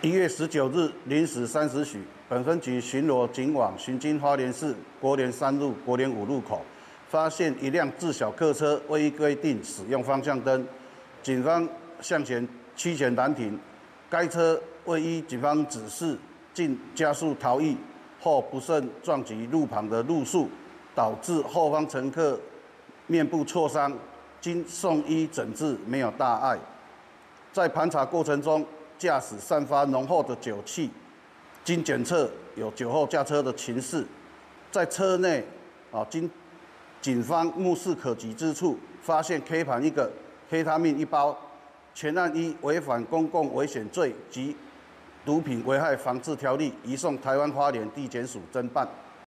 一月十九日零时三十许，本分局巡逻警网巡经花莲市国联三路、国联五路口，发现一辆自小客车未规定使用方向灯，警方向前驱前拦停，该车未依警方指示竟加速逃逸，后不慎撞击路旁的路树，导致后方乘客面部挫伤，经送医诊治没有大碍。在盘查过程中，驾驶散发浓厚的酒气，经检测有酒后驾车的情势，在车内啊，经警方目视可及之处，发现 K 盘一个黑他命一包，全案依违反公共危险罪及毒品危害防治条例移送台湾花莲地检署侦办。